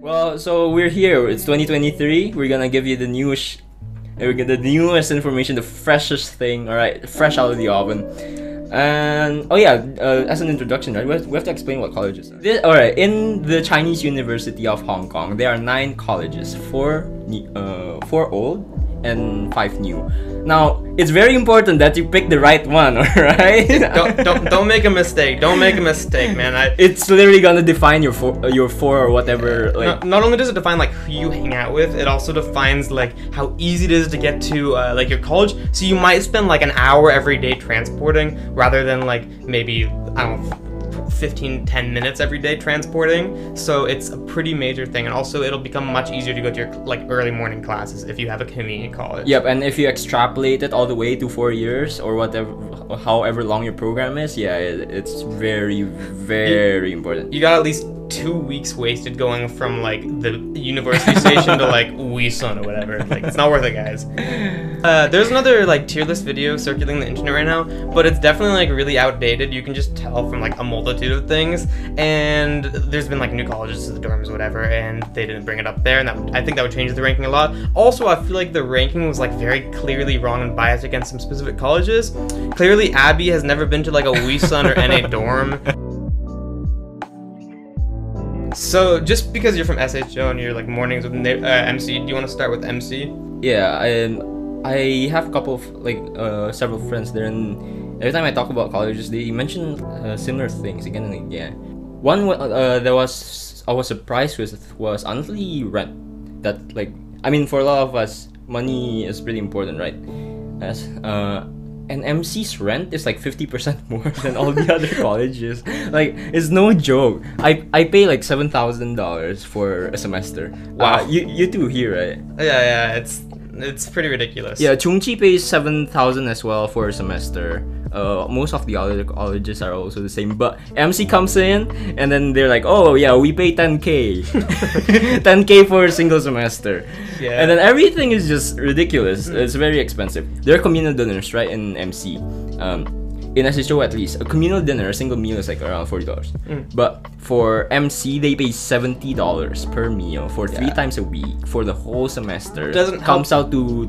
Well, so we're here. It's 2023. We're gonna give you the newest, we're gonna the newest information, the freshest thing. All right, fresh out of the oven. And oh yeah, uh, as an introduction, right? We have, we have to explain what colleges. Are. This, all right, in the Chinese University of Hong Kong, there are nine colleges. Four, uh, four old and five new. Now, it's very important that you pick the right one, alright? don't, don't don't make a mistake. Don't make a mistake, man. I, it's literally gonna define your four, your four or whatever. Like, not, not only does it define like who you hang out with, it also defines like how easy it is to get to uh, like your college. So you might spend like an hour every day transporting rather than like maybe I don't know 15 10 minutes every day transporting. So it's a pretty major thing. And also it'll become much easier to go to your like early morning classes if you have a community college. Yep and if you extrapolate it all the way to four years or whatever however long your program is yeah it, it's very very you, important. you got at least two weeks wasted going from like the university station to like Weesun or whatever. Like it's not worth it, guys. Uh, there's another like tier list video circulating the internet right now, but it's definitely like really outdated. You can just tell from like a multitude of things. And there's been like new colleges to the dorms or whatever, and they didn't bring it up there. And that would, I think that would change the ranking a lot. Also, I feel like the ranking was like very clearly wrong and biased against some specific colleges. Clearly, Abby has never been to like a Weesun or NA dorm. So, just because you're from SHO and you're like mornings with uh, MC, do you want to start with MC? Yeah, I I have a couple of like uh, several friends there, and every time I talk about colleges, they mention uh, similar things again and again. One uh, that was I was surprised with was honestly rent. That like I mean, for a lot of us, money is pretty important, right? As uh, and MC's rent is like 50% more than all the other colleges. Like it's no joke. I I pay like $7,000 for a semester. Wow. Uh, you you too here, right? Yeah, yeah, it's it's pretty ridiculous. Yeah, Chungchi pays 7,000 as well for a semester. Uh, most of the other colleges are also the same, but MC comes in and then they're like, "Oh yeah, we pay 10k, 10k for a single semester." Yeah. And then everything is just ridiculous. Mm. It's very expensive. There are communal dinners, right, in MC. Um, in SHO at least, a communal dinner, a single meal is like around forty dollars. Mm. But for MC, they pay seventy dollars per meal for three yeah. times a week for the whole semester. It Doesn't comes help. out to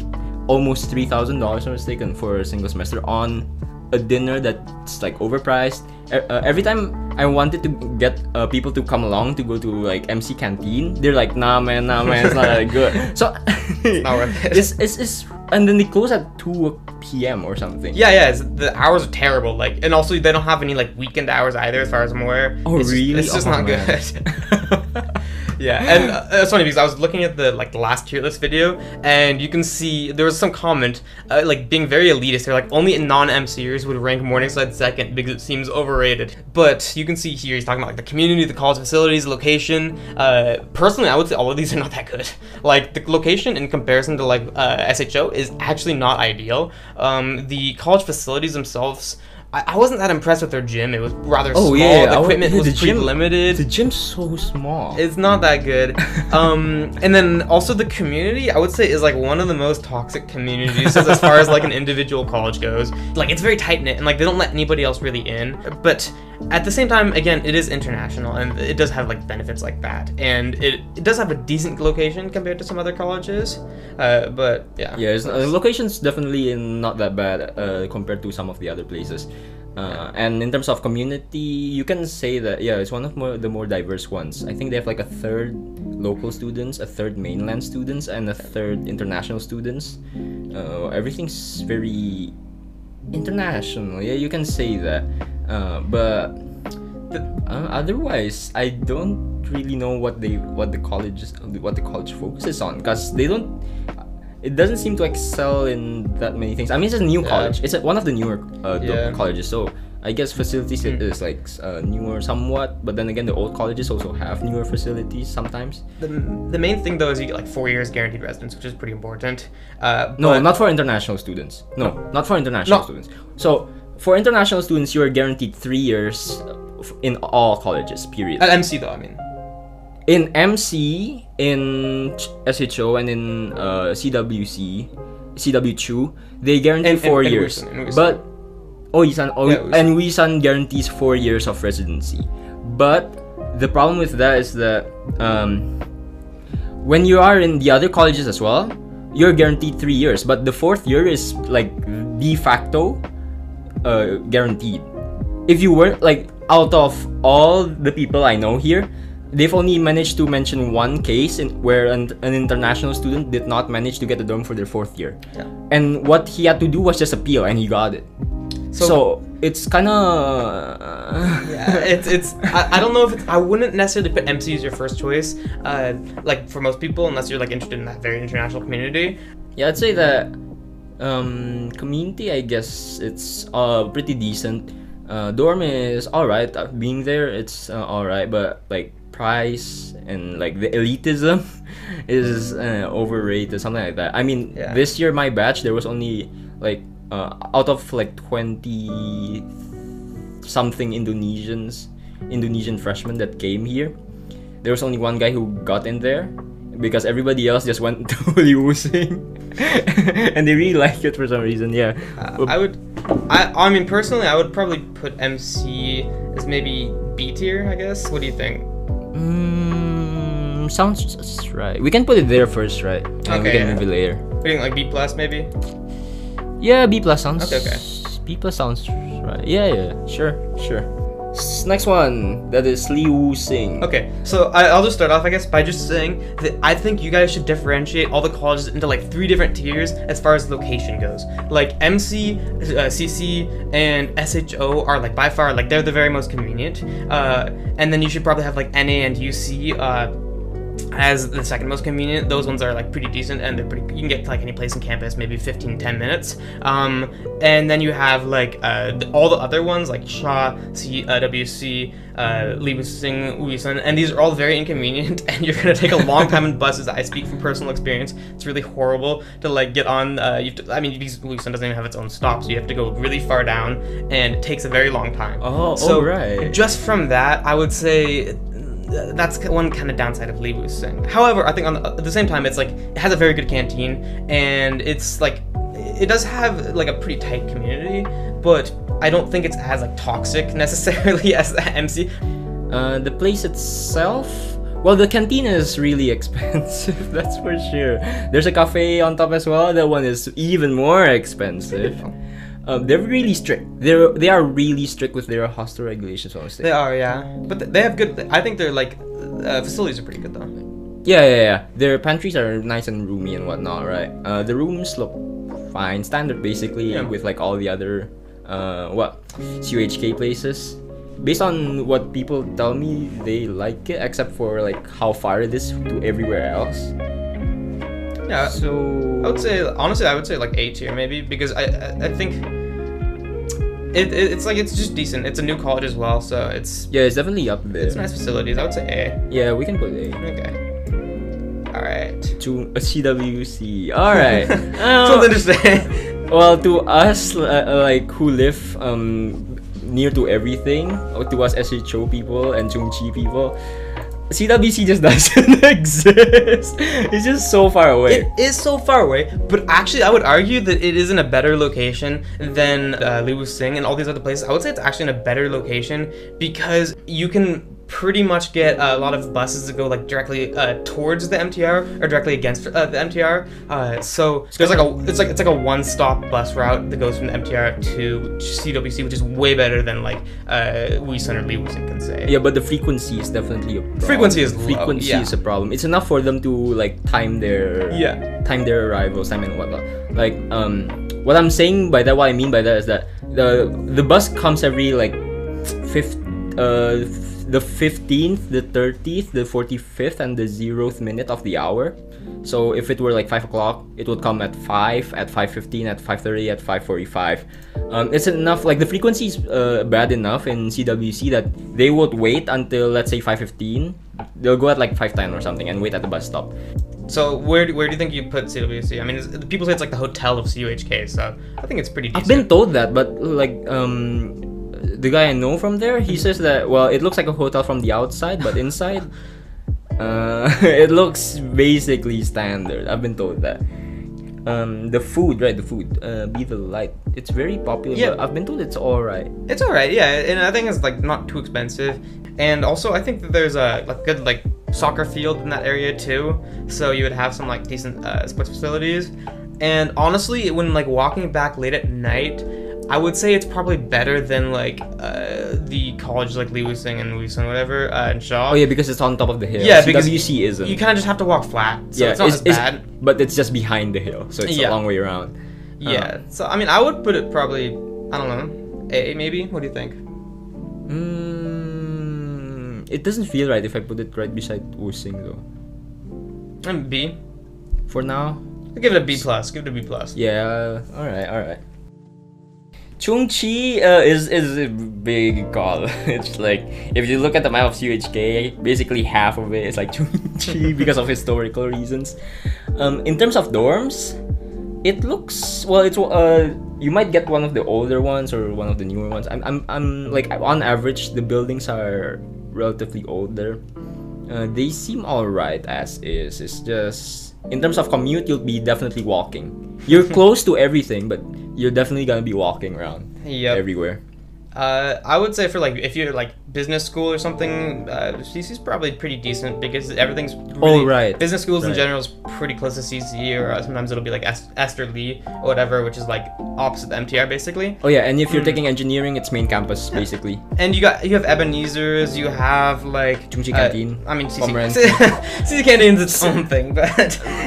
almost three thousand dollars, I'm mistaken, for a single semester on a dinner that's like overpriced. Uh, every time I wanted to get uh, people to come along to go to like MC canteen, they're like, nah man, nah man, it's not that good. So it's not worth it. It's, it's, it's, and then they close at two p.m. or something. Yeah, yeah. the hours are terrible. Like, and also they don't have any like weekend hours either, as far as I'm aware. Oh it's really? Just, it's just oh, not man. good. yeah, and uh, it's funny because I was looking at the like the last tier list video, and you can see there was some comment uh, like being very elitist. They're like only non-MCers would rank Morningside second because it seems overrated. But you can see here he's talking about like the community, the college facilities, location. Uh, personally, I would say all of these are not that good. Like the location in comparison to like uh, SHO is actually not ideal. Um, the college facilities themselves I, I wasn't that impressed with their gym. It was rather oh, small. Yeah, the equipment was, was pretty gym, limited. The gym's so small. It's not that good. um, and then also the community, I would say, is like one of the most toxic communities as far as like an individual college goes. Like it's very tight knit, and like they don't let anybody else really in. But at the same time, again, it is international, and it does have like benefits like that, and it, it does have a decent location compared to some other colleges. Uh, but yeah, yeah, the location's definitely not that bad uh, compared to some of the other places. Uh, and in terms of community, you can say that yeah, it's one of more, the more diverse ones. I think they have like a third local students, a third mainland students, and a third international students. Uh, everything's very international. Yeah, you can say that. Uh, but uh, otherwise, I don't really know what they what the college what the college focuses on because they don't it doesn't seem to excel in that many things. I mean, it's a new yeah. college. It's a, one of the newer uh, yeah. colleges, so I guess facilities mm. is like uh, newer somewhat. But then again, the old colleges also have newer facilities sometimes. The, the main thing though is you get like four years guaranteed residence, which is pretty important. Uh, no, not for international students. No, no. not for international no. students. So for international students, you are guaranteed three years in all colleges. Period. At MC though, I mean in MC, in SHO, and in uh, CWC, CW Chu, they guarantee and, four and, years. And But oh, Isan, oh, yeah, and Weesun guarantees four years of residency. But the problem with that is that um, when you are in the other colleges as well, you're guaranteed three years, but the fourth year is like de facto uh, guaranteed. If you weren't like out of all the people I know here, they've only managed to mention one case in, where an, an international student did not manage to get a dorm for their fourth year. Yeah. And what he had to do was just appeal, and he got it. So, So- it's kind of yeah, it's it's. I, I don't know if it's, I wouldn't necessarily put MC as your first choice. Uh, like for most people, unless you're like interested in that very international community. Yeah, I'd say that um, community. I guess it's uh pretty decent. Uh, dorm is all right. Uh, being there, it's uh, all right. But like price and like the elitism is uh, overrated, something like that. I mean, Yeah. this year my batch there was only like uh, out of like twenty something Indonesians, Indonesian freshmen that came here. There was only one guy who got in there because everybody else just went to Liu and they really like it for some reason, yeah. Uh, I would. I I mean personally, I would probably put MC as maybe B tier. I guess. What do you think? Mm, sounds just right. We can put it there first, right? And we can yeah. move it later. Think? Like B plus maybe. Yeah, B plus sounds. Okay, okay. B plus sounds right. Yeah, yeah, sure, sure. S- Next one, that is Lee Woo Sing. Okay, so I, I'll just start off, I guess, by just saying that I think you guys should differentiate all the colleges into like three different tiers as far as location goes. Like MC, uh, CC, and SHO are like by far like they're the very most convenient. Uh, and then you should probably have like NA and UC. Uh, as the second most convenient. Those ones are like pretty decent and they're pretty. You can get to like any place in campus, maybe 15, 10 minutes. Um, and then you have like uh, the, all the other ones like Shaw, CWC, uh, WC, uh, Lee Woo Sing, Uisun, and these are all very inconvenient. And you're gonna take a long time in buses. I speak from personal experience. It's really horrible to like get on. Uh, you have to, I mean, because Uisun doesn't even have its own stop, so you have to go really far down, and it takes a very long time. Oh, so alright. just from that, I would say that's one kind of downside of Lee Sing. However, I think on the, at the same time, it's like it has a very good canteen, and it's like it does have like a pretty tight community, but I don't think it's as like toxic necessarily as the MC. Uh, the place itself, well, the canteen is really expensive. That's for sure. There's a cafe on top as well. That one is even more expensive. Um, they're really strict. They're they are really strict with their hostel regulations. Honestly. They are, yeah, but th- they have good. I think they're like uh, facilities are pretty good though. Yeah, yeah, yeah. Their pantries are nice and roomy and whatnot, right? Uh, the rooms look fine, standard basically, Yeah. with like all the other, uh, what, CUHK places. Based on what people tell me, they like it, except for like how far it is to everywhere else. Yeah, So I would say honestly, I would say like A tier maybe because I I, I think. It, it, it's like it's just decent. It's a new college as well, so it's yeah, it's definitely up there. it's nice facilities. I would say A. Yeah, we can put A Okay. All right. to a CWC. All right. Uh, interesting. Well, to us, uh, like who live um near to everything, or to us SHO people and Chungchi people, CWC just doesn't exist. It's just so far away. It is so far away, but actually, I would argue that it is in a better location than uh, Lee Woo Sing and all these other places. I would say it's actually in a better location because you can pretty much get a lot of buses that go like directly uh, towards the MTR or directly against uh, the MTR. Uh, so there's like a it's like it's like a one-stop bus route that goes from the MTR to CWC, which is way better than like uh, Wison or Sing can say. yeah, but the frequency is definitely a problem. Frequency is low, frequency yeah. is a problem. It's enough for them to like time their Yeah. time their arrivals, time and whatnot. Like um, what I'm saying by that, what I mean by that is that the the bus comes every like fifth uh the 15th, the 30th, the 45th, and the 0th minute of the hour. So if it were like 5 o'clock, it would come at 5, at 5.15, at 5.30, at 5.45. Um, it's enough, like the frequency is uh, bad enough in CWC that they would wait until let's say 5.15. They'll go at like 5.10 or something and wait at the bus stop. So where do, where do you think you'd put CWC? I mean, people say it's like the hotel of CUHK, so I think it's pretty decent. I've been told that, but like um, the guy I know from there, he says that well, it looks like a hotel from the outside, but inside, uh, it looks basically standard. I've been told that. Um, the food, right? The food, uh, be the light. It's very popular. Yeah. I've been told it's all right. It's all right, yeah, and I think it's like not too expensive, and also I think that there's a like good like soccer field in that area too, so you would have some like decent uh, sports facilities. And honestly, when like walking back late at night, I would say it's probably better than like uh, the colleges like Lee Woo-sing and Woo-sung, whatever, uh, and Shaw. Oh yeah, because it's on top of the hill. Yeah, because WC isn't. You kind of just have to walk flat, so yeah, it's not as bad. but it's just behind the hill, so it's Yeah. a long way around. Yeah, so I mean, I would put it probably, I don't know, A maybe. What do you think? Mm, it doesn't feel right if I put it right beside Wusing though. And B. For now, I'll give it a B plus. Give it a B plus. yeah. All right, all right. Chungchi uh, is is a big call. it's like if you look at the map of CUHK, basically half of it is like Chungchi because of historical reasons. Um, in terms of dorms, it looks well. It's uh, you might get one of the older ones or one of the newer ones. I'm I'm, I'm like on average the buildings are relatively older. Uh, they seem alright as is. It's just in terms of commute, you'll be definitely walking. You're close to everything, but you're definitely gonna be walking around Yep. everywhere. Uh, I would say for like if you're like business school or something, uh, CC's probably pretty decent because everything's really, Oh, right. Business schools in general is pretty close to CC, or uh, sometimes it'll be like Es- Esther Lee or whatever, which is like opposite the MTR basically. Oh yeah, and if you're taking engineering, it's main campus basically. And you got you have Ebenezer's, you have like Chungchi uh, Canteen, I mean, CC. CC Canteen's its own thing, but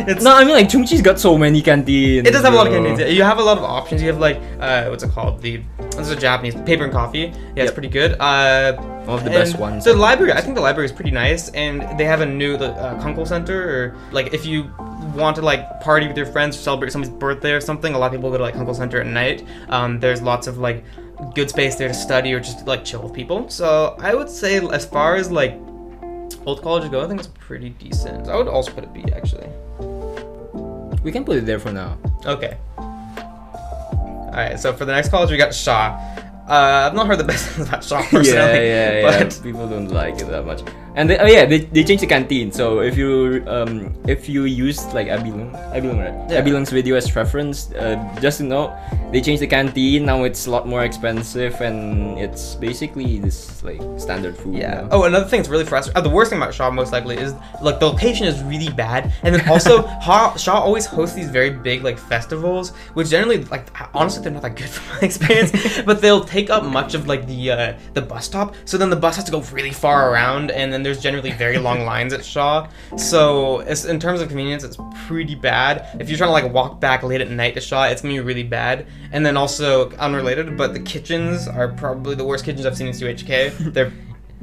it's No, I mean like Chungchi's got so many canteens. It does have a lot of canteens. yeah. You have a lot of options. You have like uh, what's it called? The this is a Japanese paper and coffee. Yeah, it's pretty good. Uh, One of the best ones. The library, I think the library is pretty nice, and they have a new the uh, Kunkel Center. Or like if you want to like party with your friends, or celebrate somebody's birthday or something, a lot of people go to like Kunkel Center at night. Um, there's lots of like good space there to study or just like chill with people. So I would say as far as like old colleges go, I think it's pretty decent. I would also put it B actually. We can put it there for now. Okay. Alright, so for the next college we got Shaw. Uh, I've not heard the best things about Shaw personally. yeah, yeah, yeah. But People don't like it that much. And they, oh yeah, they, they changed the canteen. So if you um if you used like Abilung, Abilung right? Yeah. Abilung's video as reference, uh, just to know, they changed the canteen. Now it's a lot more expensive, and it's basically this like standard food. yeah. now. Oh, another thing that's really frustrating. Uh, the worst thing about Shaw most likely is like the location is really bad, and then also Ha- Shaw always hosts these very big like festivals, which generally like honestly they're not that good from my experience. but they'll take up much of like the uh, the bus stop, so then the bus has to go really far around, and then there's generally very long lines at Shaw. So it's, in terms of convenience, it's pretty bad. If you're trying to like walk back late at night to Shaw, it's gonna be really bad. And then also unrelated, but the kitchens are probably the worst kitchens I've seen in CUHK. They're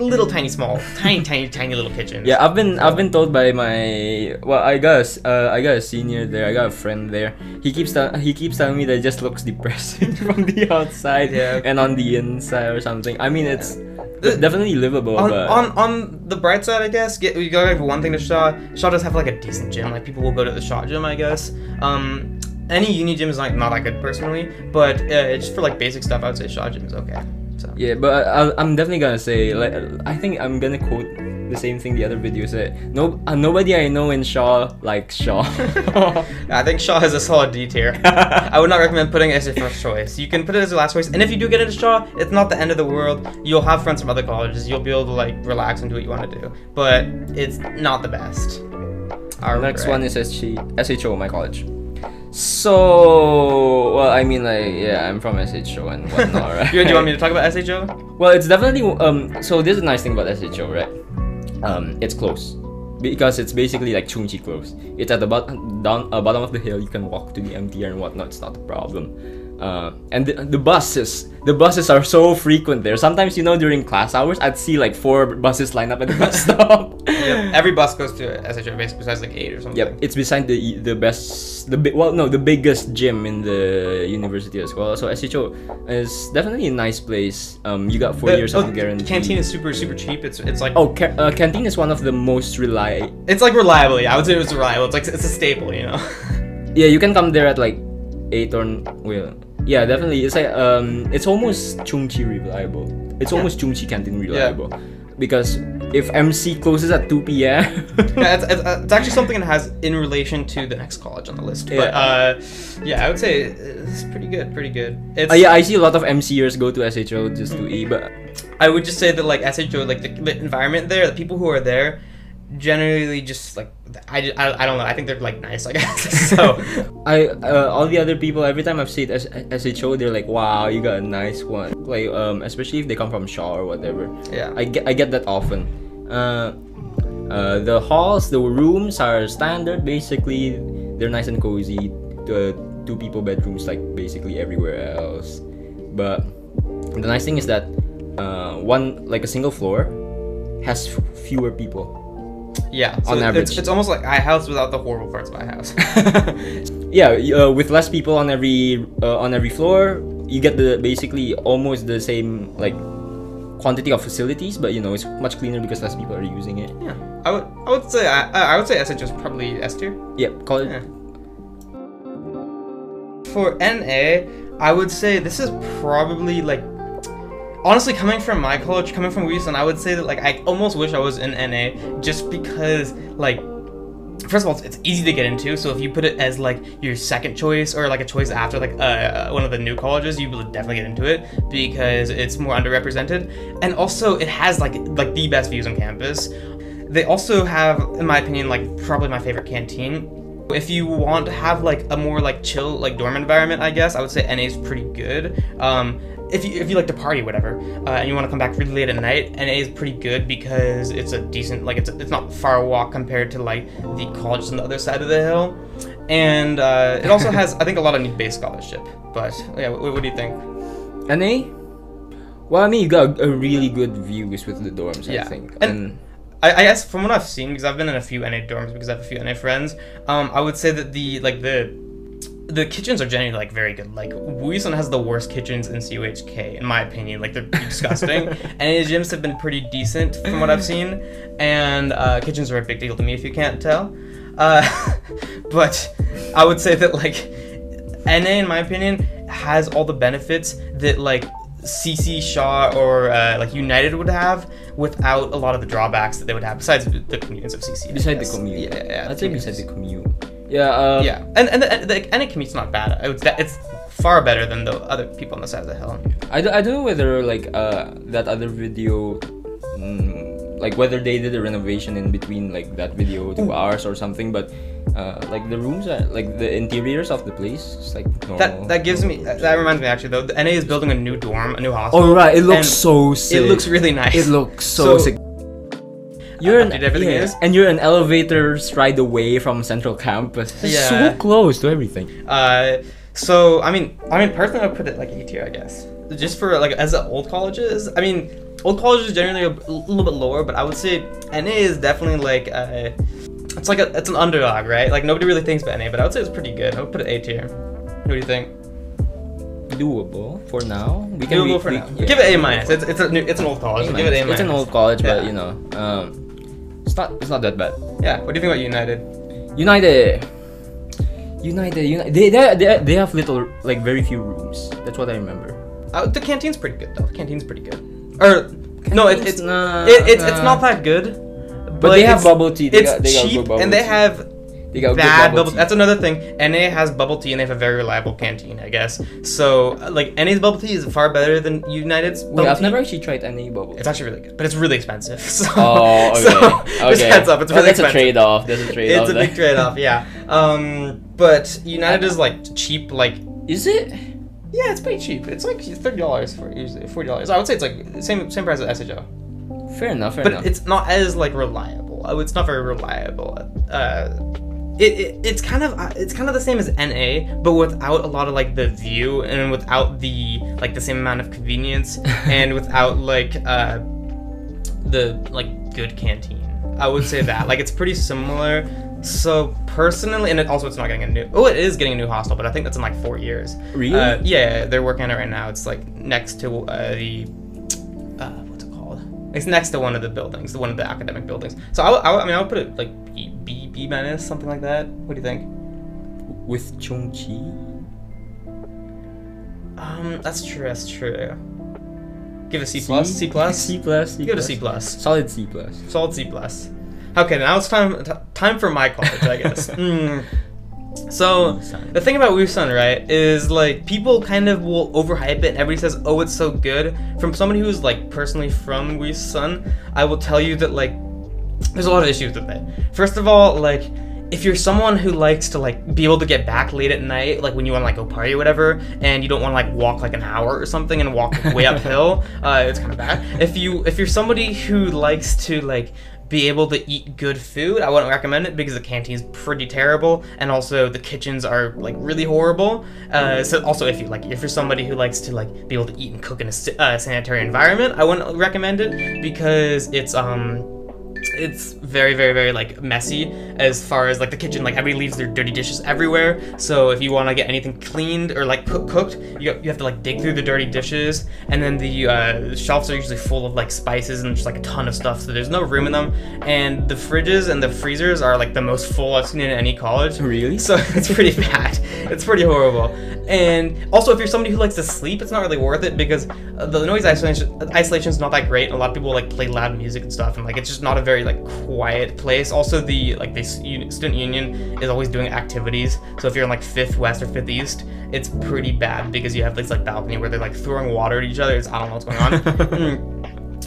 little tiny small, tiny tiny tiny little kitchen Yeah, I've been I've been told by my well I got a uh, I got a senior there I got a friend there he keeps tell he keeps telling me that it just looks depressing from the outside Yeah. and on the inside or something I mean it's definitely livable on, but on on the bright side, I guess, get, you gotta have one thing to Shaw. Shaw does have like a decent gym. Like people will go to the Shaw gym, I guess. Um, any uni gym is like not that good personally, but uh, just for like basic stuff, I would say Shaw gym is okay. So yeah but I, I'm definitely gonna say like I think I'm gonna quote the same thing the other video said no uh, nobody I know in Shaw likes Shaw I think Shaw has a solid D tier. I would not recommend putting it as your first choice. You can put it as your last choice, and if you do get into Shaw, it's not the end of the world. You'll have friends from other colleges. You'll be able to like relax and do what you want to do, but it's not the best. Our Next one is SH, SHO, my college. So, well, I mean, like, yeah, I'm from SHO and whatnot, right? You, do you want me to talk about SHO? Well, it's definitely um. So this is a nice thing about SHO, right? Um, it's close because it's basically like Chungchi close. It's at the bottom down uh, bottom of the hill. You can walk to the MTR and whatnot. It's not a problem. Uh, and the, the buses, the buses are so frequent there. Sometimes you know during class hours, I'd see like four buses line up at the bus stop. Yep. Every bus goes to SHO basically besides like eight or something. Yep, it's beside the the best the big well no the biggest gym in the university as well. So SHO is definitely a nice place. Um, you got four The- years oh, of guarantee. Canteen is super super cheap. It's it's like Oh, ca- uh, canteen is one of the most reliable it's like reliable. Yeah, I would say it's reliable. It's like it's a staple, you know. Yeah, you can come there at like eight or well, yeah, definitely. It's like um, it's almost Chungchi reliable. It's almost Chungchi canteen reliable, because if MC closes at two p.m. yeah, it's, it's, it's actually something that has in relation to the next college on the list. But Yeah. uh, yeah, I would say it's pretty good, pretty good. It's Uh, yeah, I see a lot of MCers go to SHO just to eat, but I would just say that like SHO, like the, the environment there, the people who are there, generally just like I, I, I don't know. I think they're like nice. I guess so. I uh, all the other people every time I've seen as as a show they're like wow you got a nice one like um especially if they come from Shaw or whatever Yeah. I get I get that often uh, uh the halls the rooms are standard basically they're nice and cozy the two people bedrooms like basically everywhere else but the nice thing is that uh one like a single floor has f- fewer people yeah. So On it's, average. it's almost like my house without the horrible parts of my house. yeah, uh, with less people on every uh, on every floor, you get the basically almost the same like quantity of facilities, but you know it's much cleaner because less people are using it. yeah. I would I would say I, I would say SH is probably S tier. Yep, call it. Yeah. For NA, I would say this is probably like honestly coming from my college, coming from Wheaton, I would say that like I almost wish I was in NA just because like first of all it's, easy to get into so if you put it as like your second choice or like a choice after like uh, one of the new colleges you will definitely get into it because it's more underrepresented. And also it has like like the best views on campus. They also have in my opinion like probably my favorite canteen. If you want to have like a more like chill like dorm environment i guess i would say na is pretty good. Um if you, if you like to party whatever uh, and you want to come back really late at night na is pretty good because it's a decent like it's it's not far walk compared to like the colleges on the other side of the hill and uh, it also has i think a lot of need-based scholarship but yeah what, what do you think NA. Well, I mean, you got a, a really good views with the dorms. I think. And- And, I, I guess from what I've seen, because I've been in a few NA dorms, because I have a few NA friends, um, I would say that the like the the kitchens are generally like very good. Like Wuison has the worst kitchens in CUHK, in my opinion. Like they're disgusting, and NA gyms have been pretty decent from what I've seen, and uh, kitchens are a big deal to me if you can't tell. Uh, but I would say that like NA, in my opinion, has all the benefits that like CC Shaw or uh, like United would have without a lot of the drawbacks that they would have besides the convenience of CC. I beside the commute. Yeah, yeah, yeah. I'd say convenience. beside the commute. Yeah. Uh, Yeah, and and the, the NA commute's not bad. I would, it's far better than the other people on the side of the hill. I, don't, I don't know whether like uh that other video mm, like whether they did a renovation in between like that video to ours or something but uh like the rooms are like the interiors of the place it's like normal. That that gives me that reminds me actually though. The NA is building a new dorm, a new hostel. oh right it looks so sick It looks really nice. it looks so, So- sick you're an, Update everything yeah, is? and you're an elevator's ride away from central campus it's Yeah. so close to everything Uh, so I mean, I mean personally, I would put it like A tier, I guess. Just for like as the old colleges. I mean, old colleges generally a, a little bit lower, but I would say NA is definitely like uh, it's like a it's an underdog, right? Like nobody really thinks about NA, but I would say it's pretty good. I would put it A tier. What do you think? doable for now we can Doable re- for we- now. yeah. It's a minus. It's it's a new, it's an old college. so give it A minus. it's an old college but Yeah. you know um it's not it's not that bad Yeah. What do you think about United? United. United, United. They, they, they, they have little, like, very few rooms. That's what I remember. Uh, the canteen's pretty good though. The canteen's pretty good. Or no, it, it's not- it, it's it's not that good. But they have bubble tea. They it's got- they got cheap and they tea. have Got bad bubble bubble. tea. That's another thing. NA has bubble tea and they have a very reliable canteen, I guess. So like NA's bubble tea is far better than United's. Wait, I've tea. never actually tried any bubble. It's actually really good, but it's really expensive. So, Oh, okay. so okay. just heads up, it's really that's expensive. a trade-off. That's a trade-off. It's a big trade-off, yeah. Um, but United is like cheap, like Is it? yeah, it's pretty cheap. It's like thirty dollars for usually forty dollars. I would say it's like same same price as SHO. Fair enough. Fair but enough. it's not as like reliable. It's not very reliable. Uh, it, it it's kind of uh, it's kind of the same as NA, but without a lot of like the view and without the like the same amount of convenience and without like uh the like good canteen. I would say that like it's pretty similar. So personally, and it also it's not getting a new. Oh, it is getting a new hostel, but I think that's in like four years. Really? Uh, yeah, they're working on it right now. It's like next to uh, the uh, what's it called? It's next to one of the buildings, the one of the academic buildings. So I, would- I, I mean, I would put it like B, B, minus, something like that. What do you think? With Chungchi? Um, that's true. That's true. Give it a C plus. C plus. C plus. C Give it a plus. C plus. Solid C plus. Solid C plus. Okay, now it's time t- time for my college, I guess. Mm. So the thing about Wusun, right, is like people kind of will overhype it. and Everybody says, "Oh, it's so good." From somebody who's like personally from Wusun, I will tell you that like there's a lot of issues with it. First of all, like if you're someone who likes to like be able to get back late at night, like when you want to like go party or whatever, and you don't want to like walk like an hour or something and walk way uphill, uh, it's kind of bad. If you if you're somebody who likes to like be able to eat good food, I wouldn't recommend it because the canteen's pretty terrible, and also the kitchens are like really horrible. Uh, so also if you like if you're somebody who likes to like be able to eat and cook in a uh, sanitary environment, I wouldn't recommend it because it's um it's very very very like messy as far as like the kitchen like everybody leaves their dirty dishes everywhere. So if you want to get anything cleaned or like cook, cooked you, you have to like dig through the dirty dishes. And then the uh, shelves are usually full of like spices and just like a ton of stuff so there's no room in them. And the fridges and the freezers are like the most full i've seen in any college. Really? so it's pretty bad. It's pretty horrible. And also if you're somebody who likes to sleep it's not really worth it because the noise isolation isolation is not that great. A lot of people like play loud music and stuff and like it's just not a very like quiet place. Also the like the student union is always doing activities. So if you're in like fifth west or fifth east it's pretty bad because you have this like balcony where they're like throwing water at each other. It's, i don't know what's going on.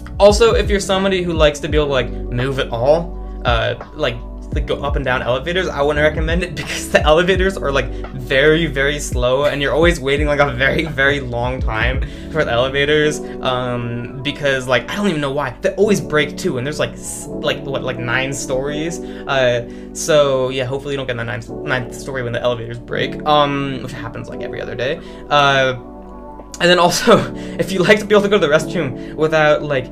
Mm. also if you're somebody who likes to be able to like move at all uh like like go up and down elevators, I wouldn't recommend it because the elevators are like very very slow and you're always waiting like a very very long time for the elevators um because like I don't even know why. They always break too and there's like like what like nine stories uh so yeah hopefully you don't get the ninth ninth story when the elevators break um which happens like every other day uh and then also, if you like to be able to go to the restroom without like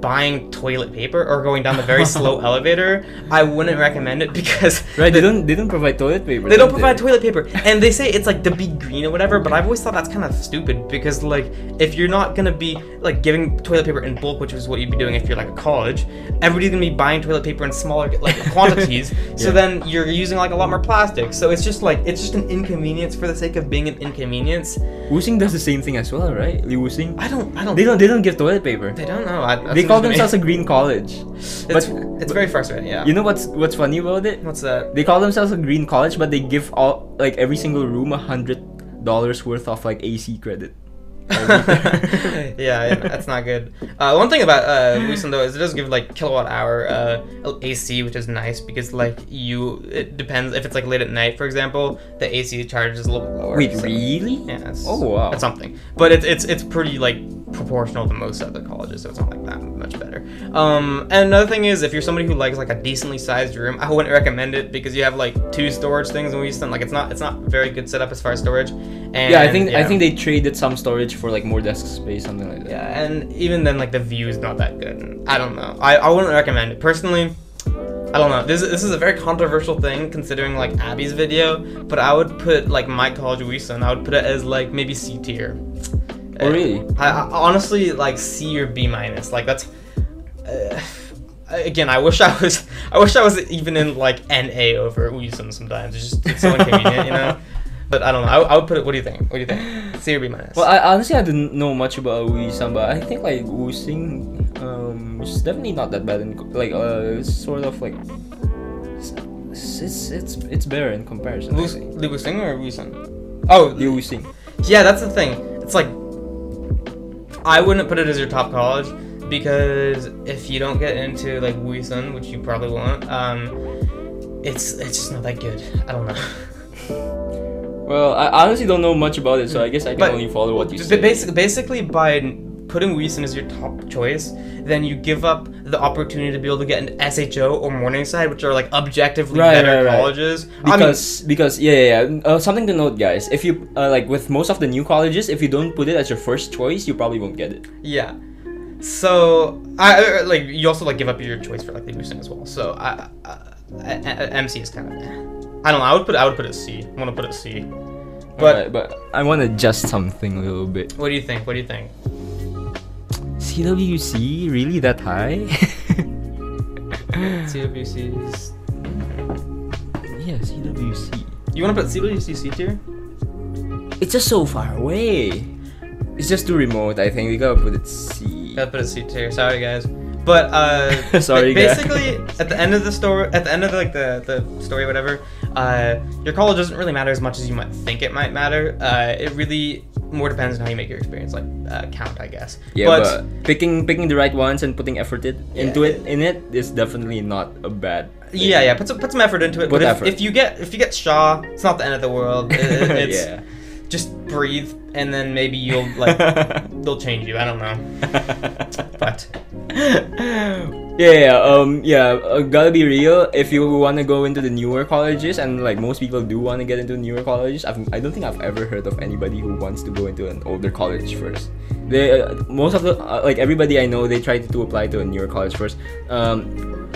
buying toilet paper or going down the very slow elevator, I wouldn't recommend it because Right, they don't they don't provide toilet paper. they don't provide toilet paper. And they say it's like to be green or whatever, but I've always thought that's kind of stupid because like if you're not gonna be like giving toilet paper in bulk, which is what you'd be doing if you're like a college, everybody's gonna be buying toilet paper in smaller like quantities. So then you're using like a lot more plastic. So it's just like it's just an inconvenience for the sake of being an inconvenience. Wusing does the same thing as well, right? Lee Woo Sing. I don't I don't They don't they don't give toilet paper. They don't know. I, They call themselves a green college. It's, but- it's very frustrating. Yeah. You know what's what's funny about it? What's that? They call themselves a green college, but they give all like every single room a hundred dollars worth of like AC credit. yeah, yeah, that's not good. Uh, one thing about uh, Lucent though is it does give like kilowatt hour uh, AC, which is nice because like you, it depends if it's like late at night, for example, the AC charge is a little bit lower. Wait, so- really? Yeah. Oh, wow. It's something, but it's it's it's pretty like proportional to most other colleges, so it's not like that much better. Um, and another thing is if you're somebody who likes like a decently sized room, I wouldn't recommend it because you have like two storage things in Wheaton. Like it's not it's not very good setup as far as storage. And yeah, I think I think they traded some storage for like more desk space, something like that. Yeah, and even then, like the view is not that good. I don't know. I, I wouldn't recommend it personally. I don't know. This this is a very controversial thing considering like Abby's video, but I would put like my college Wheaton. I would put it as like maybe C tier. Oh, really? I, I honestly like C or B minus. Like that's. Uh, again, I wish I was. I wish I was even in like NA over Wheaton sometimes. It's just it's so inconvenient, you know. But I don't know. I, I would put it. What do you think? What do you think? C or B minus? Well, I honestly I didn't know much about Wuisang, but I think like Wusing um is definitely not that bad in like uh it's sort of like it's it's it's, better in comparison. I Lu- think. Lee Woo Sing or Wheaton? Oh, Lee Woo Sing. Yeah, that's the thing. It's like I wouldn't put it as your top college because if you don't get into like Wheaton, which you probably won't, um, it's it's just not that good. I don't know. Well, I honestly don't know much about it, so I guess I can But- only follow what you B- say. Basically, basically by putting Wheaton as your top choice, then you give up the opportunity to be able to get an SHO or Morningside, which are like objectively Right, better right, right. colleges. I mean, because because yeah yeah, yeah. Uh, something to note guys if you uh, like with most of the new colleges if you don't put it as your first choice you probably won't get it Yeah. So I like you also like give up your choice for like the Houston as well. So I, I, I, MC is kind of. I don't know. I would put I would put it C. I want to put a C. But Alright, but i want to adjust something a little bit what do you think? What do you think? Cwc really that high CWC is. yeah cwc You want to put CWC C tier? it's just so far away it's just too remote i think we gotta put it c Gotta put a C tier. Sorry guys. But uh, Sorry, ba- guys. basically, at the end of the story, at the end of like the the story, whatever, uh, your college doesn't really matter as much as you might think it might matter. Uh, it really more depends on how you make your experience like uh, count, I guess. Yeah, but, picking picking the right ones and putting effort it, into it in it is definitely not a bad. thing. yeah, yeah, put some put some effort into it. Put but if, effort. if you get if you get Shaw, it's not the end of the world. It- it's yeah. just breathe, and then maybe you'll like they'll change you. I don't know, but yeah, yeah, um, yeah. Uh, gotta be real. If you want to go into the newer colleges, and like most people do want to get into newer colleges, I've, I don't think I've ever heard of anybody who wants to go into an older college first. They uh, most of the uh, like everybody I know, they try to apply to a newer college first. Um,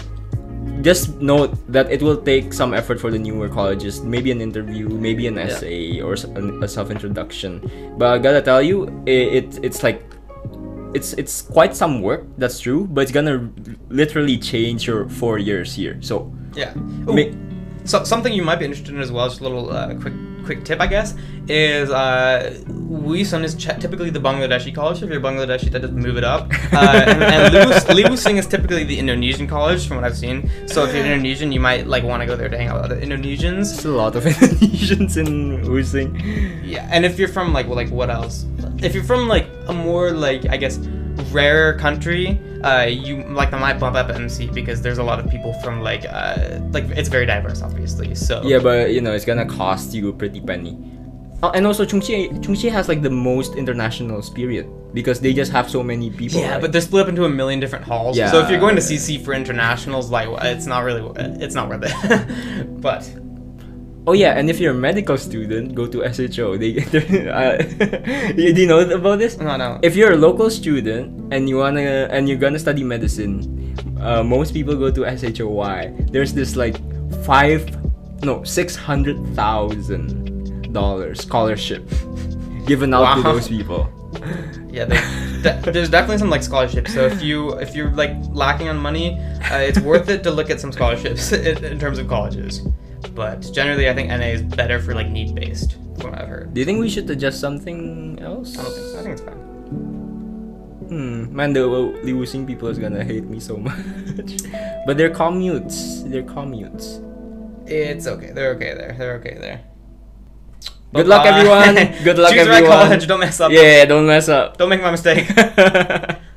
just note that it will take some effort for the newer colleges. Maybe an interview, maybe an Yeah. essay or a self introduction. But I gotta tell you, it, it it's like it's it's quite some work. That's true, but it's gonna literally change your four years here. So yeah. Ma- So something you might be interested in as well, just a little uh, quick quick tip, I guess, is uh, Wusun is ch- typically the Bangladeshi college. If you're Bangladeshi, that doesn't move it up. Uh, and and Libu- Lee Woo Sing is typically the Indonesian college, from what I've seen. So if you're Indonesian, you might like want to go there to hang out with other Indonesians. there's a lot of Indonesians in Using. Yeah, and if you're from like well, like what else? If you're from like a more like I guess rare country, uh, you like might bump up MC because there's a lot of people from like uh, like it's very diverse, obviously. So Yeah, but you know it's gonna cost you a pretty penny. Uh, and also Chungchi Chungchi has like the most international spirit because they just have so many people. Yeah, right? but they're split up into a million different halls. Yeah. So if you're going to CC for internationals, like it's not really, it's not worth it. but Oh yeah, and if you're a medical student, go to SHO. They, uh, do you know about this? no, no. If you're a local student and you wanna and you're gonna study medicine, uh, most people go to SHOY. There's this like five, no, six hundred thousand dollars scholarship given out to those people. yeah, there, de- there's definitely some like scholarships. So if you if you're like lacking on money, uh, it's worth it to look at some scholarships in, in terms of colleges. But generally, I think NA is better for like need based, from what I've heard. Do you think we should adjust something else? I don't think so. I think it's fine. Hmm, man, the Lee Woo Sing people is gonna hate me so much. but they're commutes. They're commutes. It's okay. They're okay there. They're okay there. Good luck, everyone. Good luck, Choose the right everyone. college. Don't mess up. Yeah, don't mess up. Don't make my mistake.